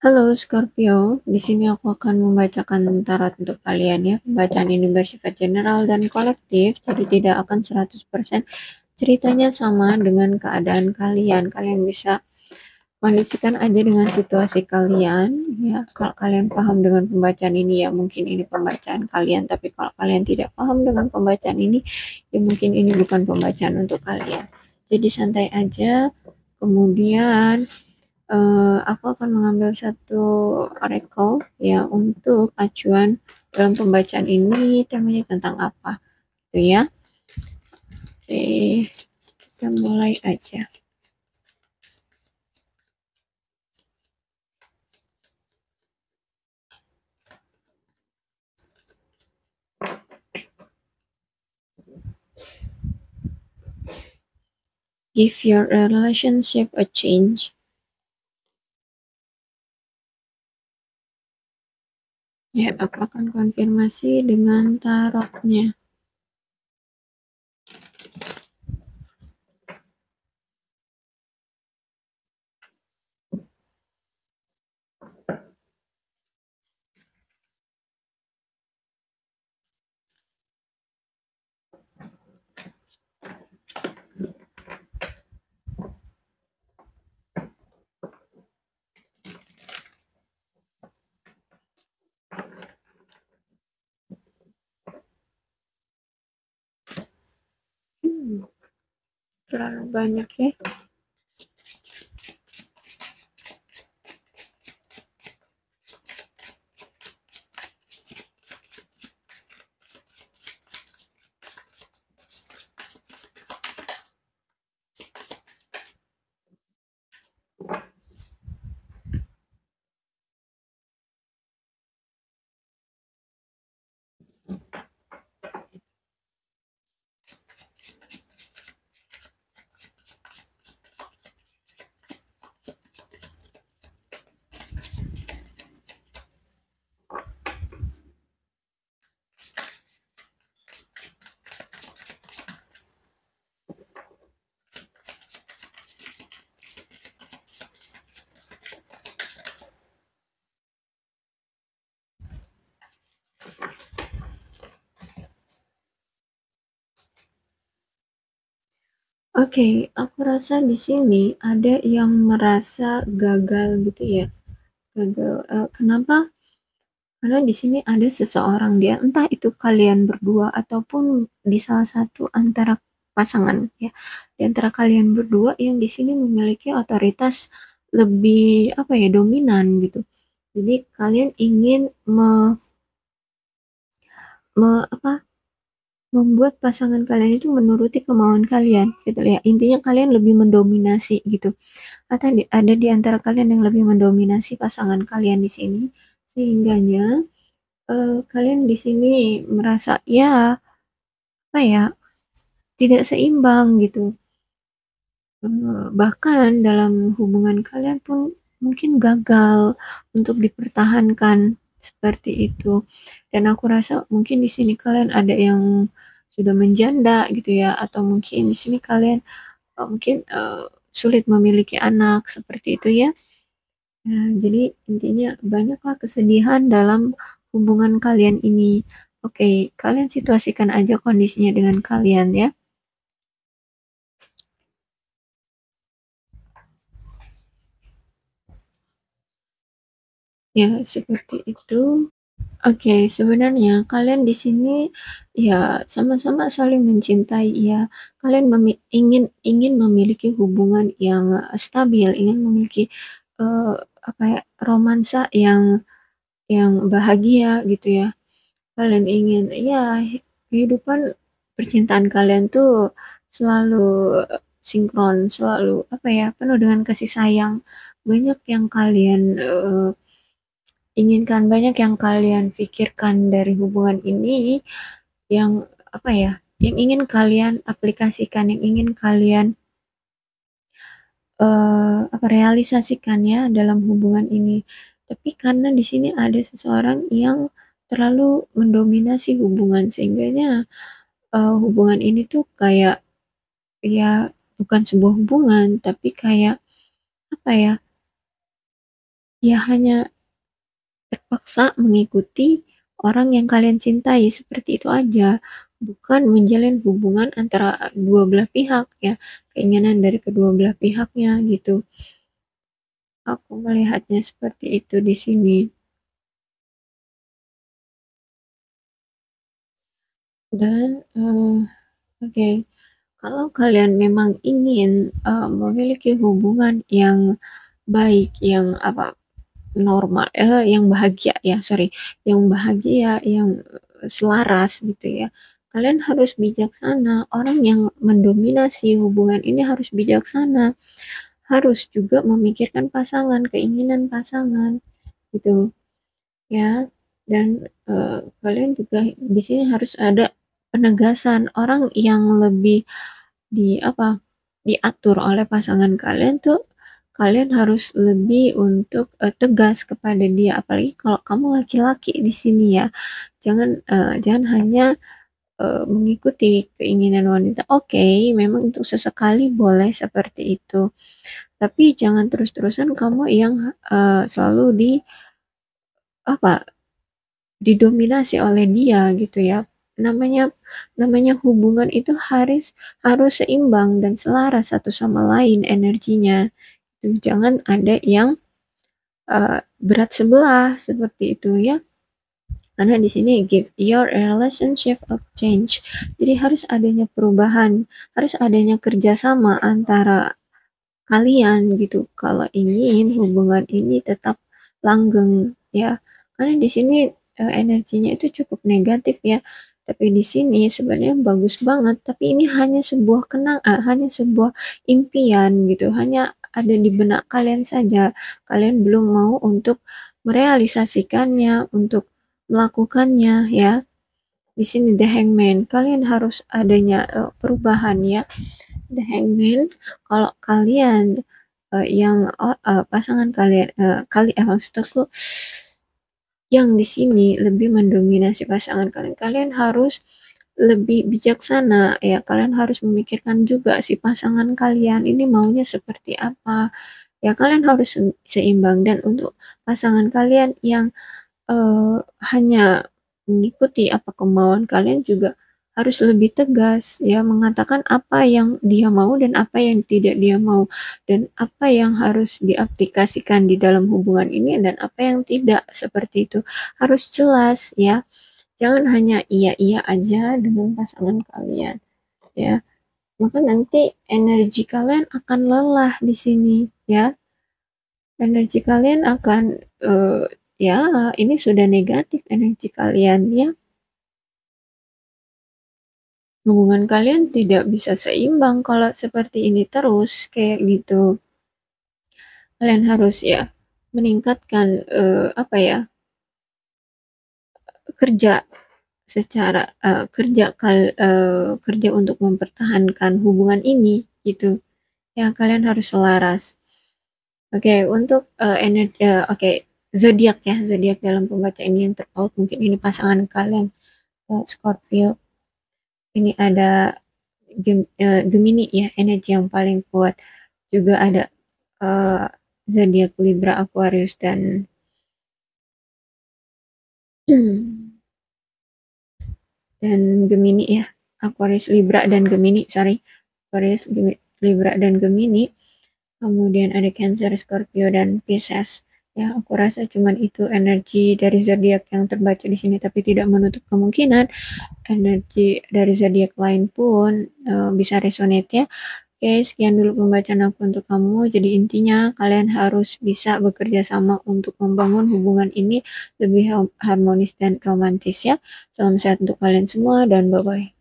Halo Scorpio, di sini aku akan membacakan tarot untuk kalian ya. Pembacaan ini bersifat general dan kolektif, jadi tidak akan 100% ceritanya sama dengan keadaan kalian. Kalian bisa kondisikan aja dengan situasi kalian ya. Kalau kalian paham dengan pembacaan ini ya mungkin ini pembacaan kalian, tapi kalau kalian tidak paham dengan pembacaan ini ya mungkin ini bukan pembacaan untuk kalian. Jadi santai aja. Kemudian uh, aku akan mengambil satu oracle ya untuk acuan dalam pembacaan ini temanya tentang apa gitu ya. Oke kita mulai aja. Give your relationship a change Ya, aku akan konfirmasi dengan tarotnya. Terlalu banyak ya Oke, okay, aku rasa di sini ada yang merasa gagal gitu ya. Gagal. Uh, kenapa? Karena di sini ada seseorang dia, entah itu kalian berdua ataupun di salah satu antara pasangan ya. Di antara kalian berdua yang di sini memiliki otoritas lebih apa ya dominan gitu. Jadi kalian ingin me, me apa membuat pasangan kalian itu menuruti kemauan kalian gitu ya. Intinya kalian lebih mendominasi gitu. Atau di, ada di antara kalian yang lebih mendominasi pasangan kalian di sini. Sehingganya uh, kalian di sini merasa ya apa ya tidak seimbang gitu. Uh, bahkan dalam hubungan kalian pun mungkin gagal untuk dipertahankan seperti itu. Dan aku rasa mungkin di sini kalian ada yang sudah menjanda gitu ya atau mungkin di sini kalian uh, mungkin uh, sulit memiliki anak seperti itu ya. Nah, jadi intinya banyaklah kesedihan dalam hubungan kalian ini. Oke okay, kalian situasikan aja kondisinya dengan kalian ya ya seperti itu Oke, sebenarnya kalian di sini ya sama-sama saling mencintai ya. Kalian ingin ingin memiliki hubungan yang stabil, ingin memiliki uh, apa ya romansa yang yang bahagia gitu ya. Kalian ingin ya kehidupan percintaan kalian tuh selalu sinkron, selalu apa ya penuh dengan kasih sayang. Banyak yang kalian uh, inginkan banyak yang kalian pikirkan dari hubungan ini yang apa ya yang ingin kalian aplikasikan yang ingin kalian uh, apa realisasikan ya dalam hubungan ini. Tapi karena di sini ada seseorang yang terlalu mendominasi hubungan sehingganya uh, hubungan ini tuh kayak ya bukan sebuah hubungan tapi kayak apa ya ya hanya terpaksa mengikuti orang yang kalian cintai. Seperti itu aja. Bukan menjalin hubungan antara dua belah pihak ya. Keinginan dari kedua belah pihaknya gitu. Aku melihatnya seperti itu di sini. Dan uh, oke. Okay. kalau kalian memang ingin uh, memiliki hubungan yang baik yang apa normal eh yang bahagia ya sorry yang bahagia yang selaras gitu ya. Kalian harus bijaksana. Orang yang mendominasi hubungan ini harus bijaksana. Harus juga memikirkan pasangan keinginan pasangan gitu ya. Dan uh, kalian juga di sini harus ada penegasan. Orang yang lebih di apa diatur oleh pasangan kalian tuh kalian harus lebih untuk uh, tegas kepada dia. Apalagi kalau kamu laki-laki di sini ya. Jangan uh, jangan hanya uh, mengikuti keinginan wanita. Oke okay, memang untuk sesekali boleh seperti itu. Tapi jangan terus-terusan kamu yang uh, selalu di apa didominasi oleh dia gitu ya. Namanya namanya hubungan itu harus harus seimbang dan selaras satu sama lain energinya gitu. Jangan ada yang uh, berat sebelah seperti itu ya. Karena di sini give your relationship of change. Jadi harus adanya perubahan, harus adanya kerjasama antara kalian gitu. Kalau ingin hubungan ini tetap langgeng ya. Karena di sini uh, energinya itu cukup negatif ya tapi di sini sebenarnya bagus banget tapi ini hanya sebuah kenang uh, hanya sebuah impian gitu hanya ada di benak kalian saja. Kalian belum mau untuk merealisasikannya, untuk melakukannya ya. Di sini the hangman, kalian harus adanya uh, perubahan ya. The hangman kalau kalian uh, yang uh, pasangan kalian uh, kali eh maksud aku yang di sini lebih mendominasi pasangan kalian. Kalian harus lebih bijaksana. Ya kalian harus memikirkan juga si pasangan kalian ini maunya seperti apa. Ya kalian harus seimbang. Dan untuk pasangan kalian yang uh, hanya mengikuti apa kemauan kalian juga harus lebih tegas. Ya mengatakan apa yang dia mau dan apa yang tidak dia mau. Dan apa yang harus diaplikasikan di dalam hubungan ini dan apa yang tidak. Seperti itu. Harus jelas ya jangan hanya iya-iya aja dengan pasangan kalian ya. Maka nanti energi kalian akan lelah di sini ya. Energi kalian akan uh, ya ini sudah negatif energi kalian ya. Hubungan kalian tidak bisa seimbang kalau seperti ini terus kayak gitu. Kalian harus ya meningkatkan uh, apa ya kerja secara uh, kerja kal uh, kerja untuk mempertahankan hubungan ini gitu. Ya kalian harus selaras. Oke okay, untuk uh, energi uh, oke okay, zodiak ya zodiak dalam pembaca ini yang terpaut mungkin ini pasangan kalian uh, Scorpio. Ini ada Gem, uh, Gemini ya energi yang paling kuat. Juga ada uh, zodiak Libra Aquarius dan dan Gemini ya. Aquarius Libra dan Gemini sorry. Aquarius Libra dan Gemini. Kemudian ada Cancer Scorpio dan Pisces. Ya aku rasa cuman itu energi dari zodiak yang terbaca di sini tapi tidak menutup kemungkinan energi dari zodiak lain pun uh, bisa resonate ya Oke, sekian dulu pembacaan aku untuk kamu. Jadi intinya kalian harus bisa bekerja sama untuk membangun hubungan ini lebih harmonis dan romantis ya. Salam sehat untuk kalian semua dan bye-bye.